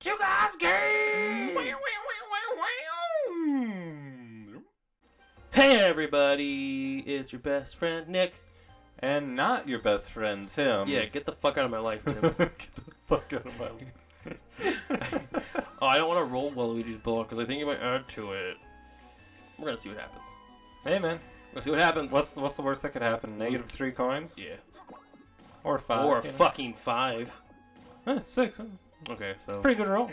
Two guys game. Hey everybody, it's your best friend Nick. And not your best friend, Tim. Yeah, get the fuck out of my life, Tim. Get the fuck out of my life. oh, I don't want to roll Waluigi's ball because I think you might add to it. We're gonna see what happens. hey, man. Gonna see what happens. What's what's the worst that could happen? Negative three coins? yeah? Or five? or you know? fucking five. Huh, six. huh? Okay, so Pretty good roll.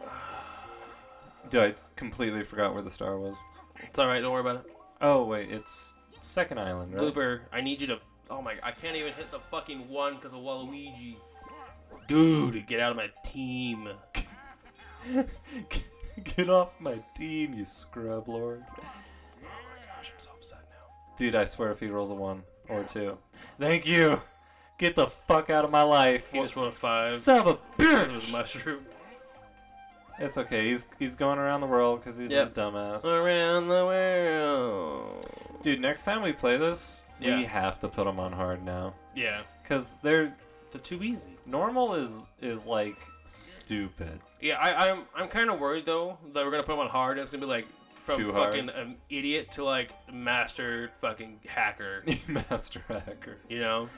Dude, I completely forgot where the star was. it's all right. Don't worry about it. Oh, wait. It's second island, right? Blooper, I need you to. Oh my! I can't even hit the fucking one because of Waluigi. Dude, get out of my team. Get off my team, you scrub lord. Oh my gosh, I'm so upset now. Dude, I swear if he rolls a one or a two. Thank you. Get the fuck out of my life. He just rolled a five. Son of a Because it was a mushroom. It's okay. He's he's going around the world because he's Yep. a dumbass. Around the world. Dude, next time we play this, Yeah. we have to put them on hard now. Yeah, Cause they're they're too easy. normal is is like stupid. Yeah, I, I'm I'm kind of worried though that we're gonna put them on hard and it's gonna be like from Too hard. fucking um, idiot to like master fucking hacker. Master hacker. You know?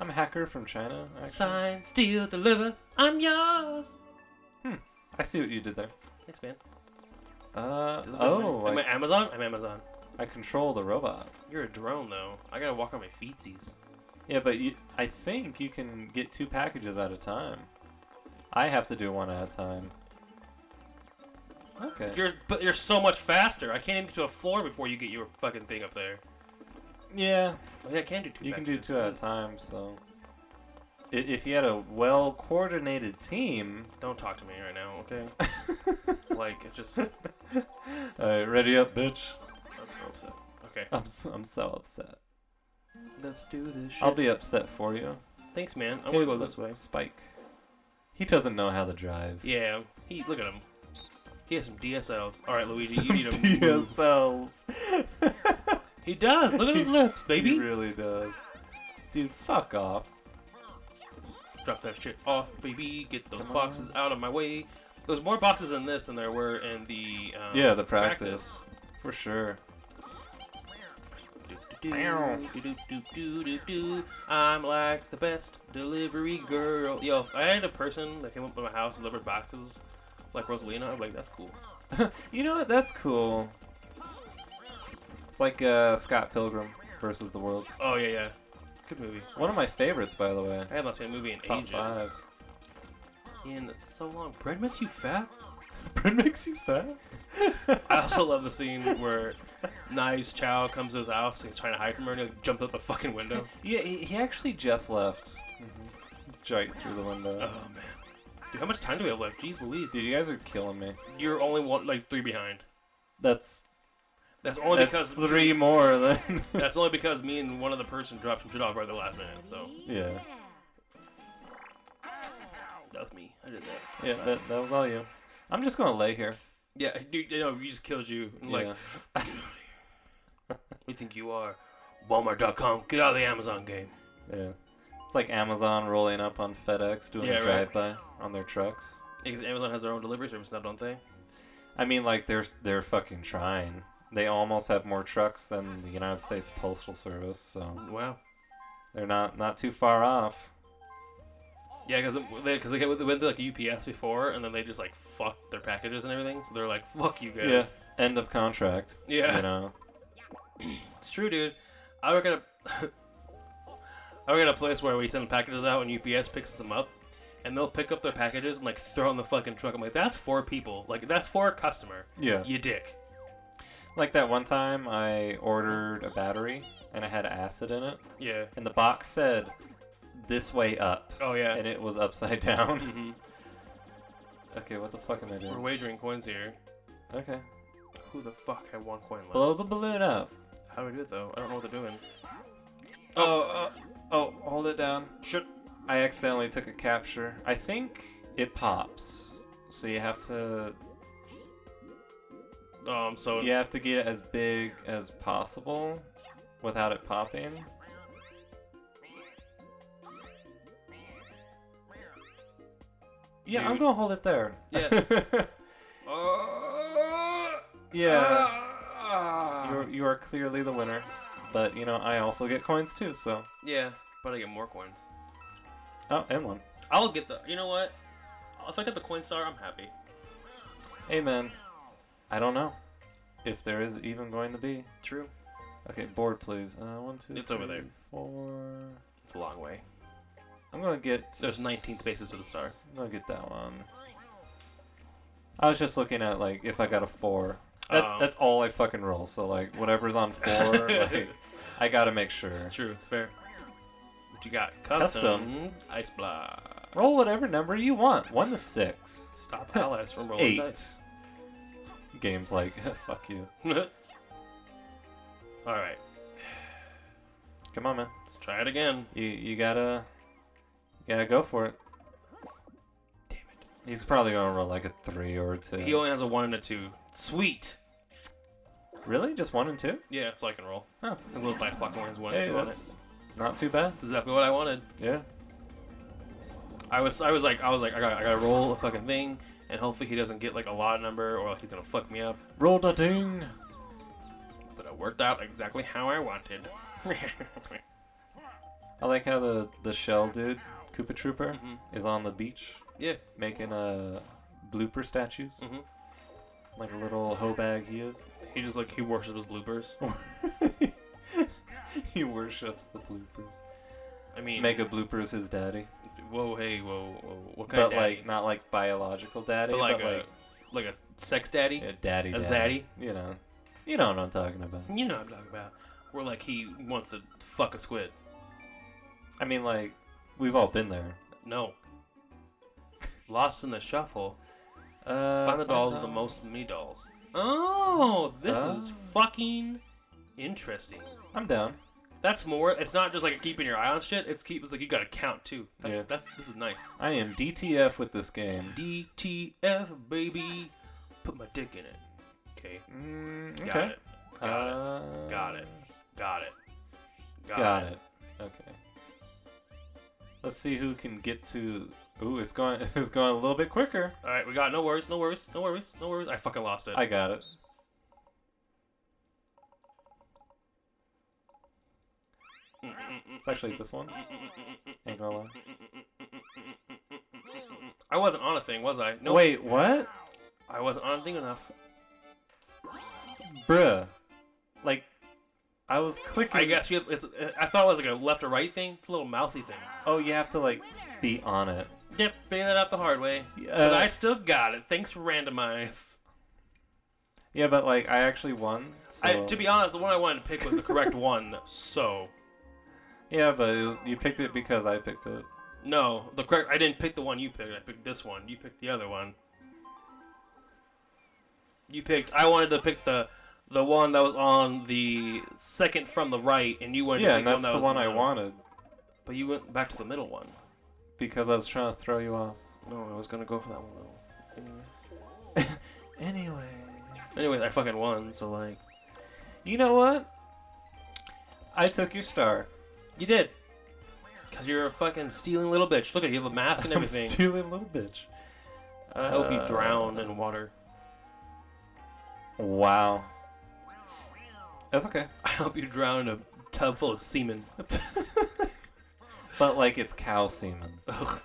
I'm a hacker from China. Actually. Sign, steal, deliver. I'm yours. Hmm. I see what you did there. Thanks, man. Uh Deliver oh, my- am I I, Amazon? I'm Amazon. I control the robot. You're a drone though. I gotta walk on my feetsies. Yeah, but you, I think you can get two packages at a time. I have to do one at a time. Okay. You're but you're so much faster. I can't even get to a floor before you get your fucking thing up there. Yeah, Oh, yeah, I can do two. you can do two at a time. So, I- if you had a well coordinated team. Don't talk to me right now, okay? like, it just. I'm Alright, ready up, bitch. I'm so upset. Okay, I'm so, I'm so upset. let's do this. Shit. I'll be upset for you. Thanks, man. I'm gonna go this way. Spike. He doesn't know how to drive. Yeah, he look at him. He has some DSLs. All right, Luigi, you need to move. DSLs. He does. Look at his lips, baby. He really does. Dude, fuck off. Drop that shit off, baby. Get those Come boxes out of my way. There's more boxes in this than there were in the. Um, Yeah, the practice. For sure. I'm like the best delivery girl. Yo, if I had a person that came up to my house and delivered boxes like Rosalina, I'd be like, that's cool. you know what? That's cool. It's like uh, Scott Pilgrim versus the World. Oh yeah, yeah. Good movie. One of my favorites, by the way. I have not seen a movie in Top ages. five. In so long. Bread makes you fat. Bread makes you fat. I also love the scene where Knives Chau comes to his house and he's trying to hide from her and he like, jumps out the fucking window. Yeah, he, he actually just left. Right through the window. Oh man. Dude, how much time do we have left? Jeez Louise. Dude, you guys are killing me. You're only one like three behind. That's That's only that's because three more than. That's only because me and one other person dropped some shit off right at the last minute. So yeah, that was me. I did that. yeah, that, that was all you. I'm just gonna lay here. Yeah, dude, you know, we just killed you. And like, yeah. we think you are. Walmart.com. Get out of the Amazon game. yeah. It's like Amazon rolling up on FedEx doing Yeah, a drive-by on their trucks. Because Amazon has their own delivery service now, don't they? I mean, like they're they're fucking trying. They almost have more trucks than the United States Postal Service, so Wow. they're not not too far off. Yeah, because they, cause they went through like UPS before, and then they just like fucked their packages and everything. So they're like, "Fuck you guys." Yeah. End of contract. Yeah. You know. It's true, dude. I work at a I work at a place where we send packages out and UPS picks them up, and they'll pick up their packages and like throw in the fucking truck. I'm like, that's for people. Like that's for a customer. Yeah. You dick. Like that one time I ordered a battery and it had acid in it, Yeah. and the box said this way up, Oh yeah. and it was upside down. hmm okay, what the fuck am I doing? We're wagering coins here. Okay. Who the fuck had one coin left? Blow the balloon up. How do we do it though? I don't know what they're doing. Oh, uh, oh, hold it down. Shit. I accidentally took a capture. I think it pops. So you have to Um. So you have to get it as big as possible without it popping. Yeah, I'm gonna hold it there. Yeah. yeah. Ah. You're you are clearly the winner, but you know I also get coins too. So yeah, but I get more coins. oh, and one. I'll get the. You know what? If I get the coin star, I'm happy. Man, I don't know if there is even going to be. True. Okay, board please. Uh, one, two, It's over there. Four. It's a long way. I'm gonna get. There's 19 spaces to the star. I'm gonna get that one. I was just looking at like if I got a four. That's Oh. that's all I fucking roll. So like whatever's on four, like I gotta make sure. It's true. It's fair. What you got? Custom. Custom. Ice block. Roll whatever number you want. One to six. Stop allies from rolling Eight. dice. Games like fuck you. All right. Come on, man. Let's try it again. You you gotta you gotta go for it. Damn it. He's probably gonna roll like a three or a two. He only has a one and a two. Sweet. Really? Just one and two? Yeah, so I can roll. Oh. The little black block only has one Hey, and two on it. that's not too bad. That's exactly what I wanted. Yeah. I was I was like I was like I got I gotta roll a fucking thing and hopefully he doesn't get like a lot number or like he's gonna fuck me up. Roll the ding. But it worked out exactly how I wanted. I like how the the shell dude, Koopa Troopa, Mhm. is on the beach Yeah. making uh blooper statues, hmm like a little hoe bag he is. He just like he worships his bloopers. he worships the bloopers. I mean, Mega bloopers his daddy, whoa, hey, whoa, whoa, what kind but of daddy? like not like biological daddy, but like but a like like a sex daddy. a daddy, a daddy. You know, you know what I'm talking about. You know what I'm talking about. Where like he wants to fuck a squid. I mean, like we've all been there. No. Lost in the shuffle. Uh, Find the dolls with the most mini dolls. Oh, this is Oh. fucking interesting. I'm down. That's more. It's not just like keeping your eye on shit. It's keep. It's like you got to count too. That's, Yeah. that's this is nice. I am DTF with this game. DTF baby, put my dick in it. Okay, Mm, got it. Got it. uh, Got it. Got it. Got, it. Okay. Let's see who can get to. Ooh, it's going. It's going a little bit quicker. All right, we got no worries, no worries, no worries, no worries. I fucking lost it. I got it. It's actually this one. Ain't gonna lie. I wasn't on a thing, was I? No. Wait, what? I wasn't on a thing enough. Bruh. Like, I was clicking. I guess you. Have, it's. I thought it was like a left or right thing. It's a little mousy thing. Oh, you have to like be on it. Yep, figured that out the hard way. Uh, but I still got it. Thanks for randomize. yeah, but like I actually won. So... I, to be honest, the one I wanted to pick was the correct one. So Yeah, but was, you picked it because I picked it. no, the correct. I didn't pick the one you picked. I picked this one. You picked the other one. You picked. I wanted to pick the the one that was on the second from the right, and you went. Yeah, to and that's one that the one I wanted But you went back to the middle one. because I was trying to throw you off. No, I was gonna go for that one though. Anyways. Anyway. Anyways, I fucking won. So like, You know what? I took your star. You did. Cause you're a fucking stealing little bitch. Look at you, you have a mask and I'm everything. stealing little bitch. I hope you Uh, drown in water. Wow. That's okay. I hope you drown in a tub full of semen. but like it's cow semen. Ugh.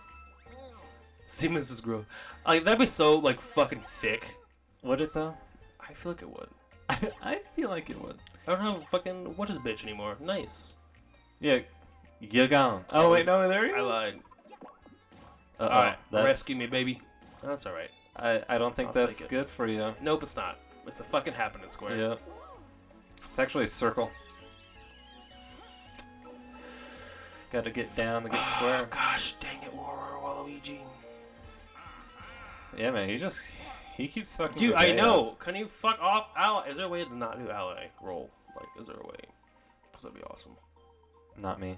Semen's is gross. Like that'd be so like fucking thick. Would it though? I feel like it would. I, I feel like it would. I don't have fucking what is bitch anymore. Nice. Yeah. you're gone. Oh wait, no, there he is. I lied. Uh-oh, all right, that's- rescue me, baby. That's all right. I, I don't think I'll that's good for you. Nope, it's not. It's a fucking happening square. Yeah. It's actually a circle. Got to get down to get Oh, square. gosh, dang it, War Waluigi. Yeah, man. He just he keeps fucking. Dude, I know. up. Can you fuck off, ally? Is there a way to not do ally roll? Like, is there a way? Cause that'd be awesome. Not me.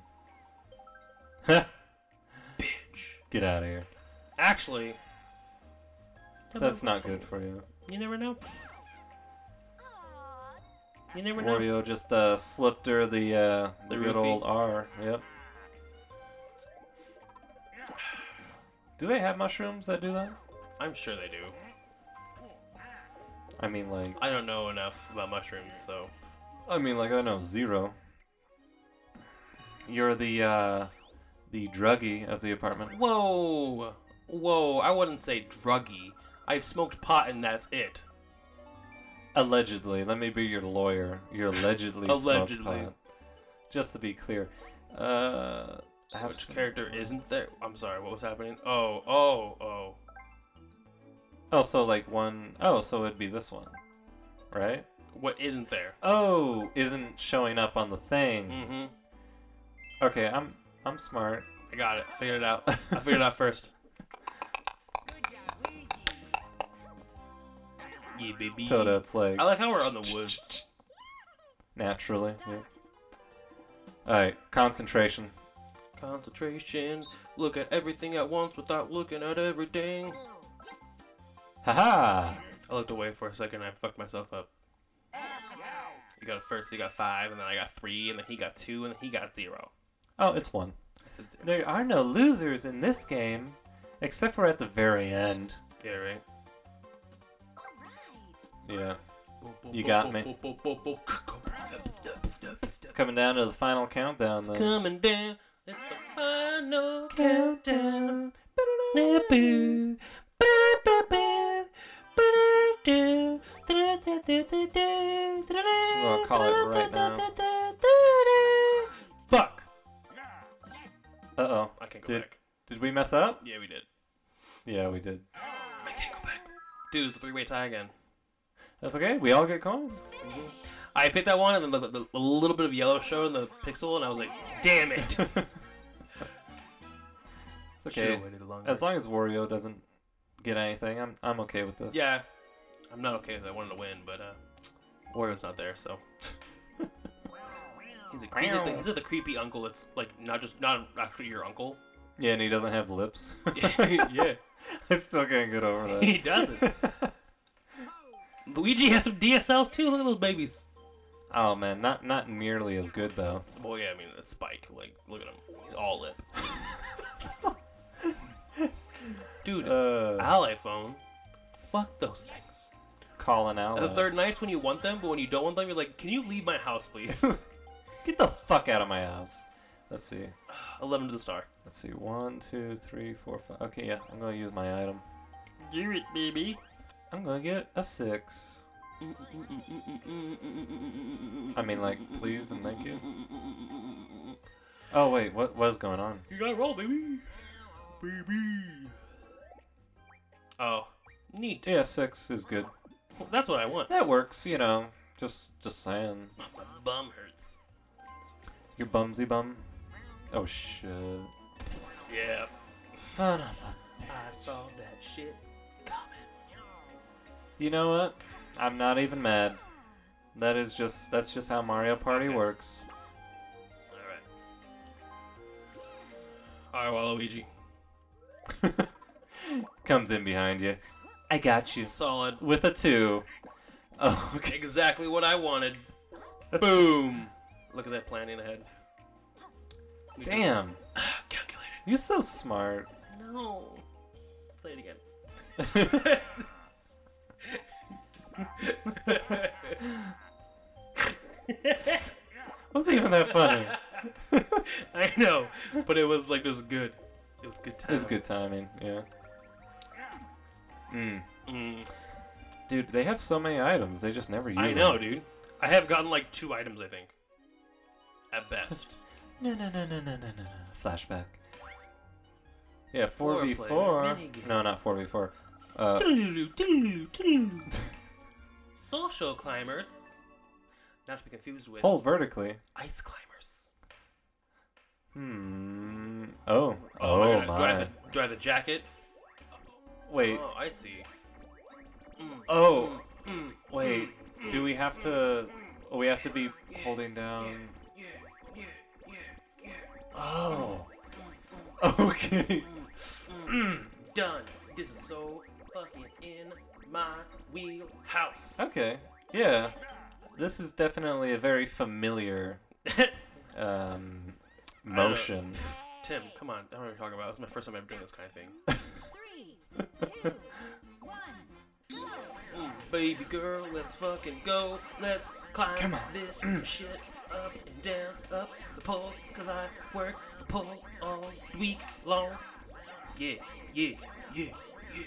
Bitch. Get out of here. Actually, That's not good for you. You never know. You never know. Wario just uh, slipped her the uh, the The good roofie. old R. Yep. Do they have mushrooms that do that? I'm sure they do. I mean, like, I don't know enough about mushrooms, so I mean, like, I know zero. You're the uh, the druggie of the apartment. whoa, whoa. I wouldn't say druggy. I've smoked pot and that's it. Allegedly, let me be your lawyer. You're allegedly Allegedly. Just to be clear, uh, Which some- character isn't there? I'm sorry. What was happening? Oh, oh, oh. Oh, so like one oh so it'd be this one, right? What isn't there? Oh, isn't showing up on the thing. Mm-hmm. Okay, I'm I'm smart. I got it. I figured it out. I figured it out first. Yeah, baby. So that's like I like how we're on the woods. naturally. Yeah. All right, concentration. Concentration. Look at everything at once without looking at everything. Haha. I looked away for a second. and I fucked myself up. You got a first. You got five, and then I got three, and then he got two, and then he got zero. Oh, it's one. I. There are no losers in this game, except for at the very end. Yeah, right. Yeah. You got me. It's coming down to the final countdown then. Coming down. It's the final Countdown. I'm gonna call it right now. Did back. did we mess up? Yeah, we did. Yeah, we did. I can't go back. Dude, it's the three-way tie again. That's okay. We all get coins. I picked that one, and then the, the, the little bit of yellow showed in the pixel, and I was like, "Damn it!" it's okay. Waited longer. As long as Wario doesn't get anything, I'm I'm okay with this. Yeah, I'm not okay with it. I wanted to win, but uh, Wario's not there, so he's, a, he's, like the, he's like the creepy uncle that's like not just not actually your uncle. Yeah, and he doesn't have lips. yeah, I still can't get over that. he doesn't. Luigi has some DSLs too. Look at those babies. oh man, not not nearly as good though. Well, yeah, I mean Spike. Like, look at him. He's all lip. Dude, Uh, Ally phone. Fuck those things. calling out. The third nice when you want them, but when you don't want them, you're like, "Can you leave my house, please?" Get the fuck out of my house. Let's see. Eleven to the star. Let's see. One, two, three, four, five. Okay, yeah. I'm gonna use my item. You're it, baby. I'm gonna get a six. I mean, like, please and thank you. Oh wait, what was going on? You gotta roll, baby. Baby. Oh, neat. Yeah, six is good. That's what I want. That works. You know. Just just saying. My bum hurts. Your bumsy bum. Oh shit. Yeah. Son of a. I saw that shit coming. You know what? I'm not even mad. That is just that's just how Mario Party Okay. works. All right. All right, Waluigi. Comes in behind you. I got you. Solid. With a two. Oh, okay. Exactly what I wanted. Boom. Look at that planning ahead. We just- Damn. calculated. You're so smart. No. Play it again. Wasn't even that funny. I know, but it was like it was good. It was good time. was good timing, yeah. Mm. Mm, Dude, they have so many items, they just never use I them. know, dude. I have gotten like two items, I think, at best. No, no, no, no, no, no, no, no. Flashback. Yeah, Four 4v4. player minigame. No, not 4v4. Uh, Social climbers. Not to be confused with hold vertically. ice climbers. Hmm. Oh. Oh, Oh, my. Do I, have a, do I have the jacket? Wait. Oh, I see. Mm, Oh. mm, mm, Wait. mm, Do we have to? oh, We have to be holding down. Oh. Okay. Mm, done. This is so fucking in my wheelhouse. Okay. Yeah. This is definitely a very familiar um, motion. Tim, come on. I don't know what you're talking about. This is my first time ever doing this kind of thing. Three, two, one, go. Ooh, baby girl, let's fucking go. Let's climb this mm. shit up and down, up the pole, cause I work the pole all week long. Yeah, yeah, yeah, yeah, yeah.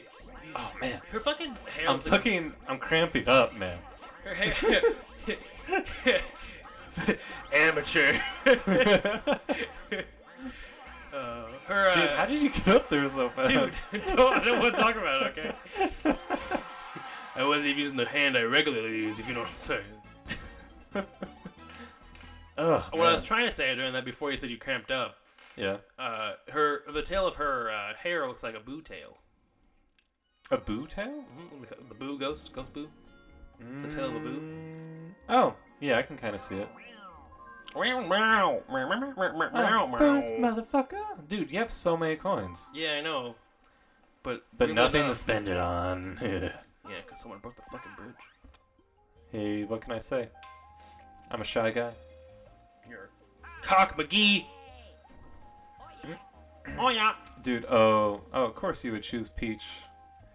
Oh man. Her fucking hair I'm like fucking. I'm cramping up, man. her hair. Amateur. uh, her. Uh, Dude, how did you get up there so fast? Dude, don't, I don't want to talk about it, okay? I wasn't even using the hand I regularly use, if you know what I'm saying. What I was trying to say during that before you said you cramped up, Yeah. uh, her the tail of her uh, hair looks like a boo tail. A boo tail? hmm The, boo ghost, ghost boo. The tail of a boo? Mm, Oh, yeah, I can kind of see it. Meow, meow. First motherfucker. Dude, you have so many coins. Yeah, I know. But But nothing to spend it on. Yeah, because someone broke the fucking bridge. hey, what can I say? I'm a shy guy. You're cock McGee. oh yeah. Dude, oh, oh, of course you would choose Peach.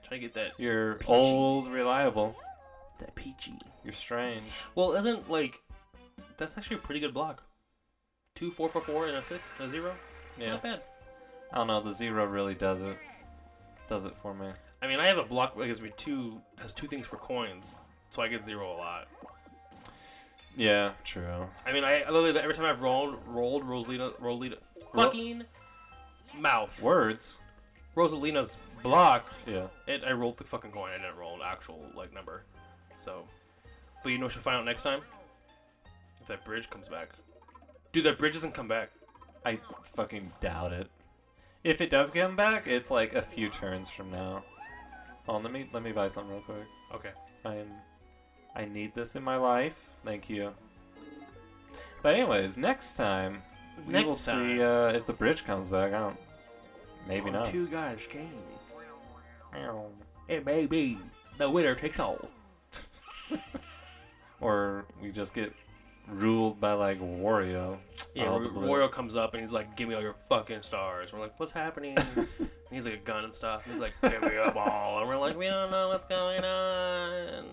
Try to get that You're Peachy. old, reliable. that peachy. You're strange. Well, isn't like that's actually a pretty good block. Two four four four and a six and a zero. Yeah. Not bad. I don't know. The zero really does it. Does it for me. I mean, I have a block that gives me two has two things for coins, so I get zero a lot. Yeah, true. I mean, I, I literally every time I've rolled rolled Rosalina Rosalina fucking mouth Words. Rosalina's block. Yeah. It I rolled the fucking coin. I didn't roll an actual like number. So, but you know what you'll find out next time if that bridge comes back. Dude, that bridge doesn't come back. I fucking doubt it. If it does come back, it's like a few turns from now. Oh, let me let me buy some real quick. Okay. I am. I need this in my life. Thank you. But anyways, next time we Next will time. see uh, if the bridge comes back. I don't. Maybe not. Two guys game. Meow. It may be the winner takes all. Or we just get ruled by like Wario. Yeah, out War- of the blue. Wario comes up and he's like, "Give me all your fucking stars." We're like, "What's happening?" and he's like a gun and stuff. He's like, "Give me a ball," and we're like, "We don't know what's going on."